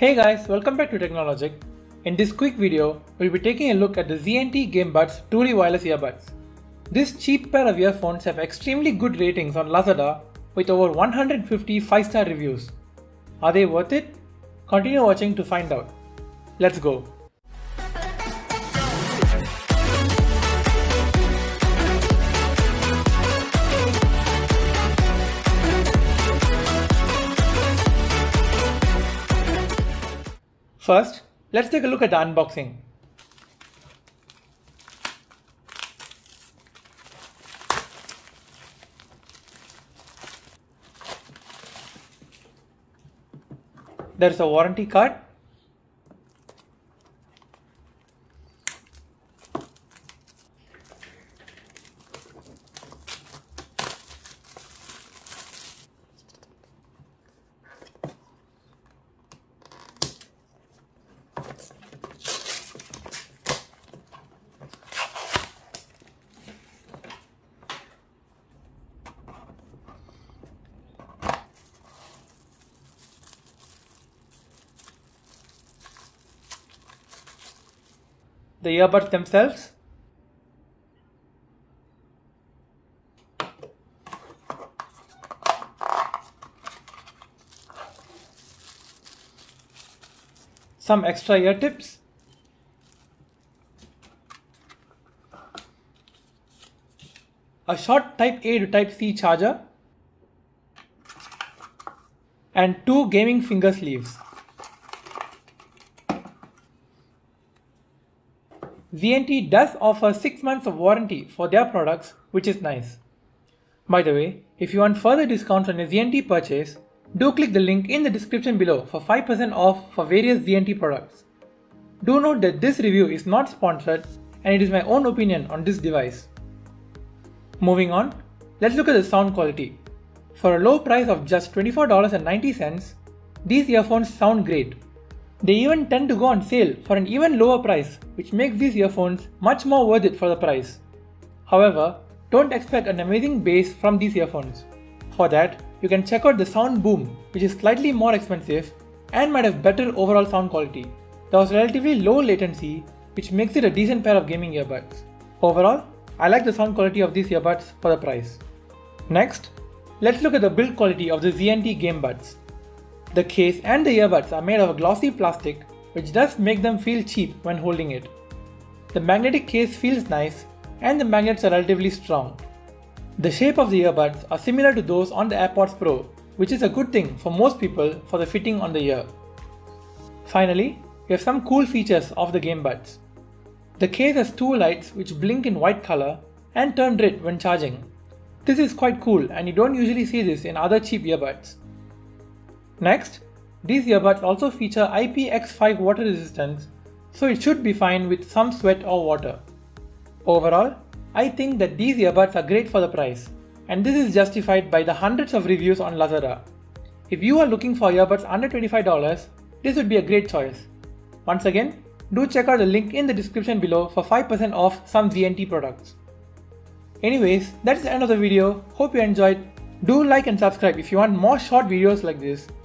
Hey guys, welcome back to Tech NoLogic. In this quick video, we'll be taking a look at the ZNT GameBuds Truly Wireless Earbuds. This cheap pair of earphones have extremely good ratings on Lazada with over 150 5-star reviews. Are they worth it? Continue watching to find out. Let's go. First, let's take a look at the unboxing. There's a warranty card. The earbuds themselves. Some extra ear tips. A short type A to type C charger and two gaming finger sleeves. ZNT does offer 6 months of warranty for their products, which is nice. By the way, if you want further discounts on your ZNT purchase, do click the link in the description below for 5% off for various ZNT products. Do note that this review is not sponsored and it is my own opinion on this device. Moving on, let's look at the sound quality. For a low price of just $24.90, these earphones sound great they even tend to go on sale for an even lower price, which makes these earphones much more worth it for the price. However, don't expect an amazing bass from these earphones. For that, you can check out the Sound Boom, which is slightly more expensive and might have better overall sound quality. There was relatively low latency, which makes it a decent pair of gaming earbuds. Overall, I like the sound quality of these earbuds for the price. Next, let's look at the build quality of the ZNT Game Buds. The case and the earbuds are made of a glossy plastic which does make them feel cheap when holding it. The magnetic case feels nice and the magnets are relatively strong. The shape of the earbuds are similar to those on the AirPods Pro, which is a good thing for most people for the fitting on the ear. Finally, we have some cool features of the Game Buds. The case has two lights which blink in white color and turn red when charging. This is quite cool and you don't usually see this in other cheap earbuds. Next, these earbuds also feature IPX5 water resistance, so it should be fine with some sweat or water. Overall, I think that these earbuds are great for the price, and this is justified by the hundreds of reviews on Lazada. If you are looking for earbuds under $25, this would be a great choice. Once again, do check out the link in the description below for 5% off some ZNT products. Anyways, that's the end of the video. Hope you enjoyed. Do like and subscribe if you want more short videos like this